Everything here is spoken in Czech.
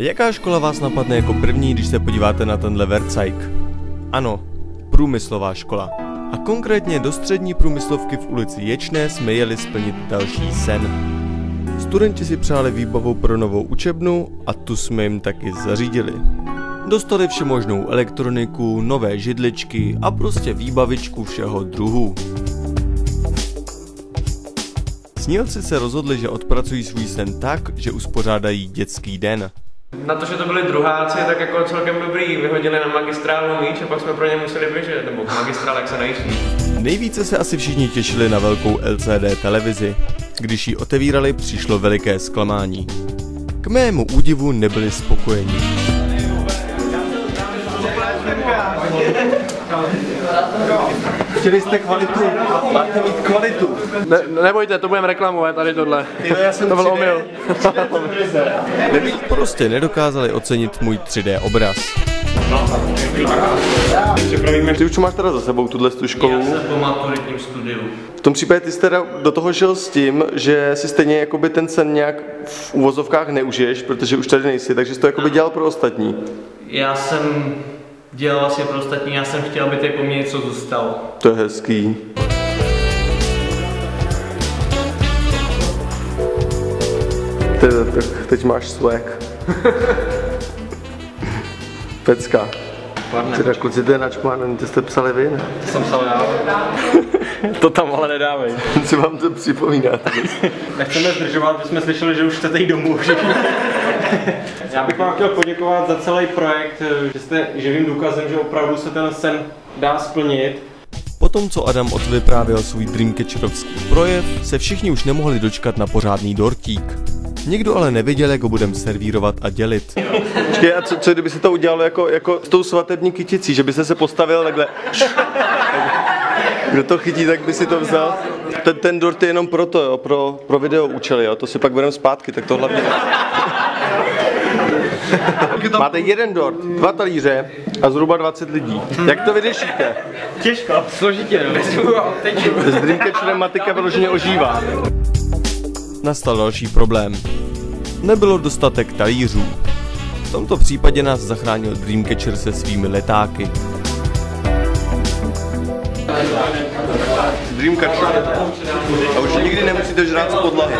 Jaká škola vás napadne jako první, když se podíváte na tenhle Vercajk? Ano, průmyslová škola. A konkrétně do střední průmyslovky v ulici Ječné jsme jeli splnit další sen. Studenti si přáli výbavu pro novou učebnu a tu jsme jim taky zařídili. Dostali všemožnou elektroniku, nové židličky a prostě výbavičku všeho druhu. Snílci se rozhodli, že odpracují svůj sen tak, že uspořádají dětský den. Na to, že to byli druháci, tak jako celkem dobrý. Vyhodili na magistrálu míč a pak jsme pro ně museli běžet, nebo magistrál, jak se najíždí. Nejvíce se asi všichni těšili na velkou LCD televizi. Když ji otevírali, přišlo veliké zklamání. K mému údivu nebyli spokojeni. Chtěli jste kvalitu, máte mít kvalitu. Ne, nebojte, to budeme reklamovat tady tohle. Já jsem To byl 3D. omyl. Prostě nedokázali ocenit můj 3D obraz. Ty už máš teda za sebou tuhle tu školu. po maturitním studiu. V tom případě ty jsi teda do toho šel s tím, že si stejně jakoby ten sen nějak v uvozovkách neužiješ, protože už tady nejsi, takže jsi to jakoby dělal pro ostatní. Já jsem dělal asi pro ostatní, já jsem chtěl, aby tady po mně něco zůstalo. To je hezký. Ty, tak teď máš swag. Pecka. Teda kluci, to je načmáno, to jste psali vy, ne? To jsem psal já. to tam ale nedávej. Co vám to připomíná? Nechceme zdržovat, my jsme slyšeli, že už chcete jít domů. Já bych vám chtěl poděkovat za celý projekt, že jste živým důkazem, že opravdu se ten sen dá splnit. Potom, co Adam odvyprávěl svůj Dreamcatcherovský projev, se všichni už nemohli dočkat na pořádný dortík. Nikdo ale nevěděl, jak ho budeme servírovat a dělit. Počkej, a co, co kdyby se to udělalo jako, jako s tou svatební kyticí, že by se se postavil takhle. Kdo to chytí, tak by si to vzal. Ten, ten dort je jenom proto, jo, pro, pro video účely, jo, to si pak bereme zpátky, tak to hlavně... Máte jeden dort, dva talíře a zhruba 20 lidí. Jak to vyřešíte? Těžko. Složitě, no. S Dreamcatcherem matika vyloženě ožívá. Nastal další problém. Nebylo dostatek talířů. V tomto případě nás zachránil Dreamcatcher se svými letáky. Dreamcatcher. A už nikdy nemusíte žrát z podlahy.